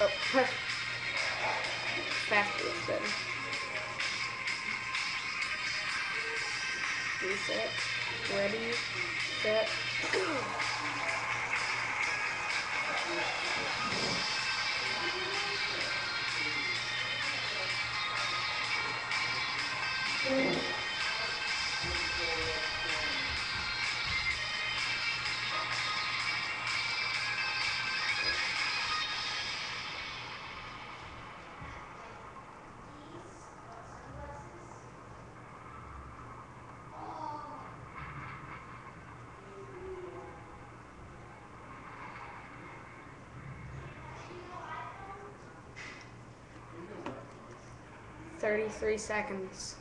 Oh, press faster looks. Reset. Ready. Set. Ooh. 33 seconds.